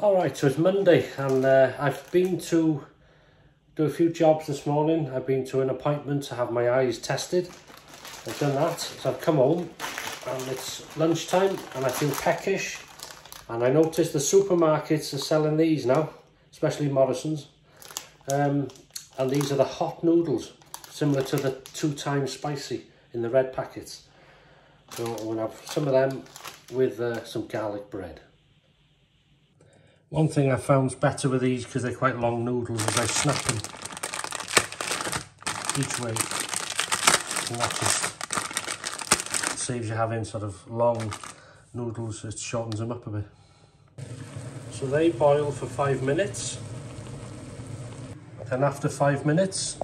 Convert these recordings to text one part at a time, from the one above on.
All right, so it's Monday and uh, I've been to do a few jobs this morning. I've been to an appointment to have my eyes tested. I've done that, so I've come home and it's lunchtime and I feel peckish. And I noticed the supermarkets are selling these now, especially Morrison's. Um, and these are the hot noodles, similar to the two times spicy in the red packets. So I'm to have some of them with uh, some garlic bread. One thing I found's better with these because they're quite long noodles is I snap them each way. And that just saves you having sort of long noodles, it shortens them up a bit. So they boil for five minutes. Then after five minutes,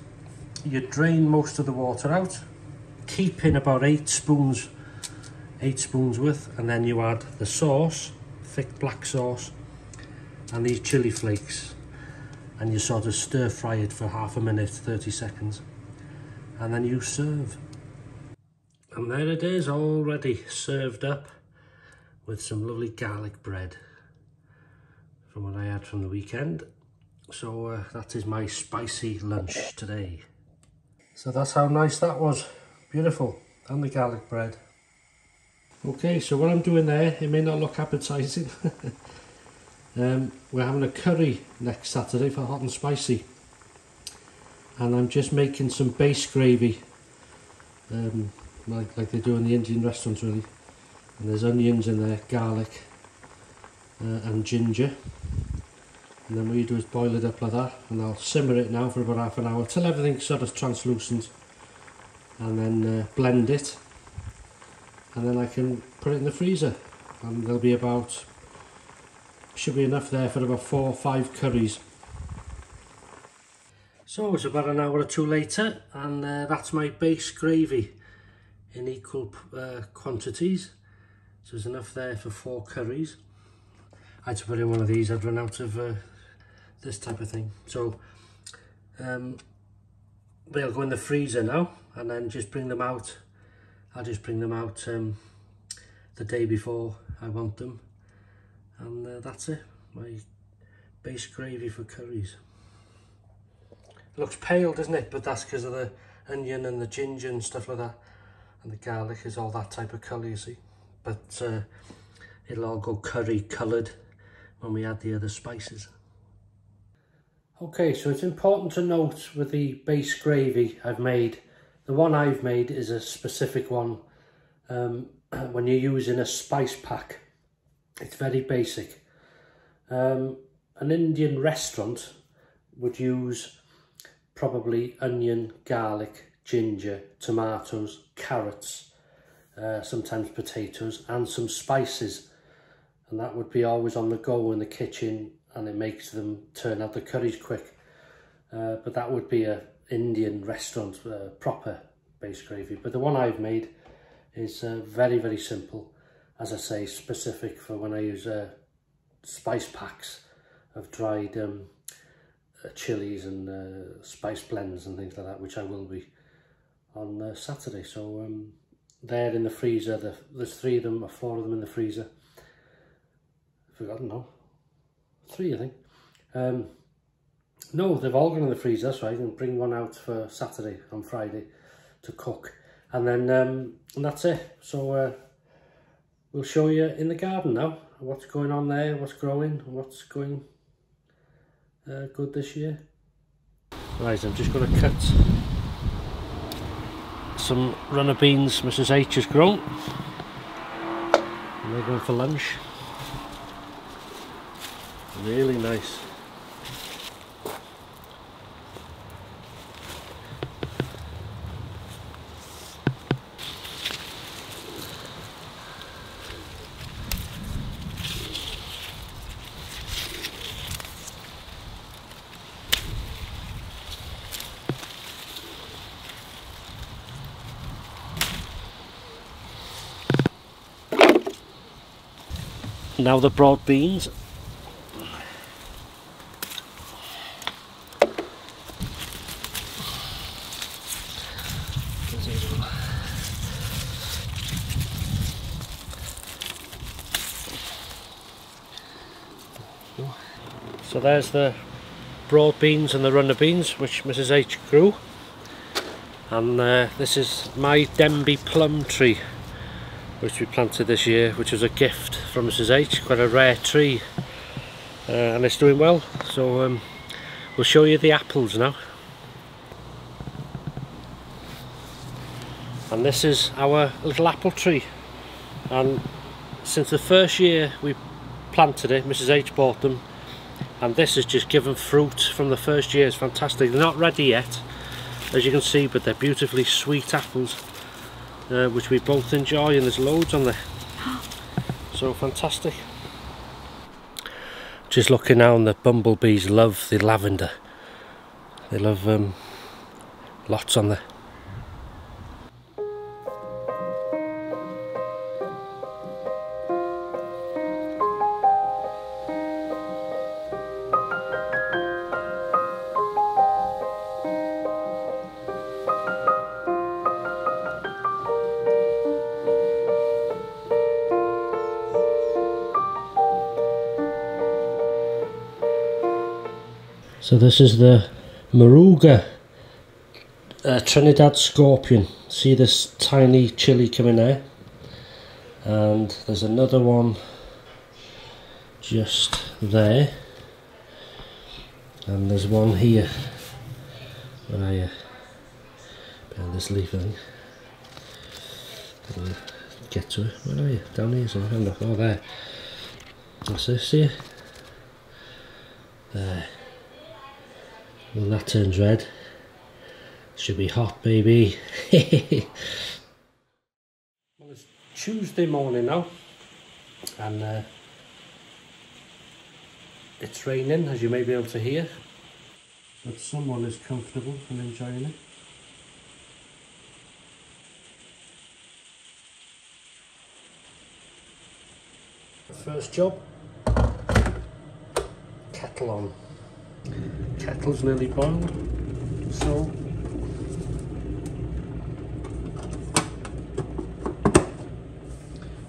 you drain most of the water out, keep in about eight spoons, eight spoons worth, and then you add the sauce, thick black sauce, and these chili flakes and you sort of stir fry it for half a minute 30 seconds and then you serve. And there it is already served up with some lovely garlic bread from what I had from the weekend. So uh, that is my spicy lunch today. So that's how nice that was. Beautiful. And the garlic bread. Okay so what I'm doing there it may not look appetizing Um, we're having a curry next Saturday for hot and spicy. And I'm just making some base gravy, um, like, like they do in the Indian restaurants really. And there's onions in there, garlic uh, and ginger. And then what you do is boil it up like that. And I'll simmer it now for about half an hour till everything's sort of translucent. And then uh, blend it. And then I can put it in the freezer. And there'll be about should be enough there for about four or five curries. So it's about an hour or two later and uh, that's my base gravy in equal uh, quantities. So there's enough there for four curries. I had to put in one of these, I'd run out of uh, this type of thing. So um, they'll go in the freezer now and then just bring them out. I'll just bring them out um, the day before I want them and uh, that's it. My base gravy for curries. Looks pale doesn't it? But that's because of the onion and the ginger and stuff like that. And the garlic is all that type of colour you see. But uh, it'll all go curry coloured when we add the other spices. Okay so it's important to note with the base gravy I've made the one I've made is a specific one um, when you're using a spice pack it's very basic. Um, an Indian restaurant would use probably onion, garlic, ginger, tomatoes, carrots, uh, sometimes potatoes and some spices. And that would be always on the go in the kitchen and it makes them turn out the curries quick. Uh, but that would be a Indian restaurant, uh, proper base gravy. But the one I've made is uh, very, very simple as I say, specific for when I use uh, spice packs of dried um, uh, chilies and uh, spice blends and things like that, which I will be on uh, Saturday. So um, they're in the freezer. The, there's three of them or four of them in the freezer. Forgotten now. Three, I think. Um, no, they've all gone in the freezer, so I can bring one out for Saturday on Friday to cook. And then um, and that's it. So uh, we'll show you in the garden now what's going on there, what's growing, what's going uh, good this year. Right, I'm just going to cut some runner beans Mrs H has grown. And they're going for lunch. Really nice. Now the broad beans. So there's the broad beans and the runner beans which Mrs H grew and uh, this is my Denbigh plum tree which we planted this year which was a gift from Mrs H, quite a rare tree uh, and it's doing well. So um, we'll show you the apples now. And this is our little apple tree. And since the first year we planted it Mrs H bought them and this has just given fruit from the first year. It's fantastic. They're not ready yet as you can see but they're beautifully sweet apples uh, which we both enjoy and there's loads on there. So fantastic. Just looking now and the bumblebees love the lavender. They love um, lots on there So this is the Moruga uh, Trinidad Scorpion. See this tiny chili coming there? And there's another one just there. And there's one here. Where are you? Behind this leaf thing. Get to it. Where are you? Down here somewhere. Oh, there. What's this here? There. When that turns red, should be hot, baby. well, it's Tuesday morning now, and uh, it's raining, as you may be able to hear. But someone is comfortable and enjoying it. First job, kettle on kettle's nearly boiled. So.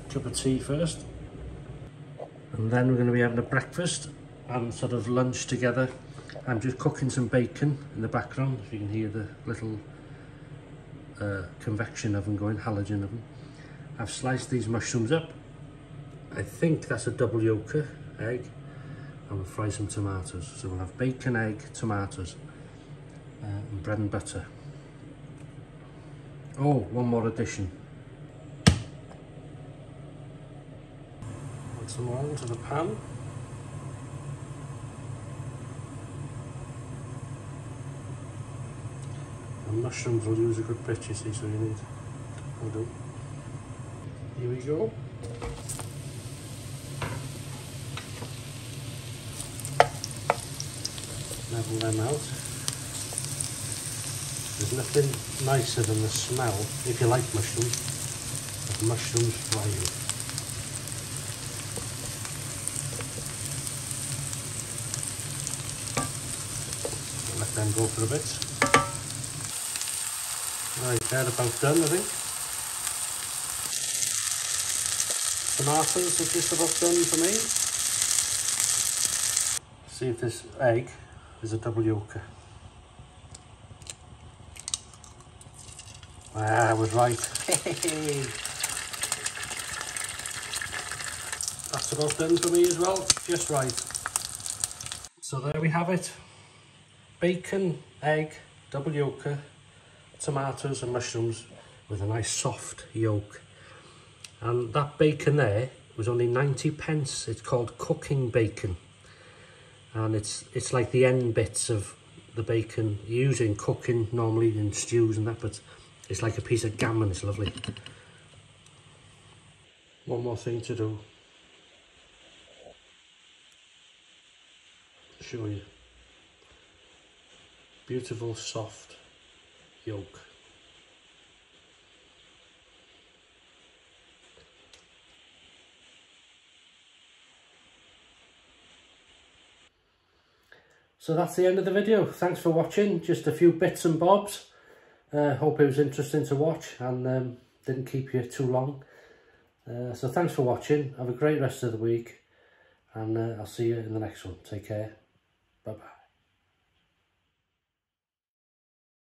Cup of tea first. And then we're going to be having a breakfast and sort of lunch together. I'm just cooking some bacon in the background if you can hear the little uh, convection oven going halogen oven. I've sliced these mushrooms up. I think that's a double yolker egg and we'll fry some tomatoes. So we'll have bacon, egg, tomatoes, uh, and bread and butter. Oh, one more addition. Add some oil to the pan. And mushrooms will use a good bit, you see, so you need. I do. Here we go. Level them out. There's nothing nicer than the smell, if you like mushrooms, of mushrooms frying. let them go for a bit. Right, they're about done I think. Tomatoes are just about done for me. See if this egg is a double yolker. Ah, I was right. That's about done for me as well, just right. So there we have it. Bacon, egg, double yolker, tomatoes and mushrooms with a nice soft yolk. And that bacon there was only 90 pence. It's called cooking bacon and it's it's like the end bits of the bacon using cooking normally in stews and that but it's like a piece of gammon it's lovely. One more thing to do. Show you. Beautiful soft yolk So that's the end of the video. Thanks for watching. Just a few bits and bobs. Uh, hope it was interesting to watch and um, didn't keep you too long. Uh, so thanks for watching. Have a great rest of the week. and uh, I'll see you in the next one. Take care. Bye bye.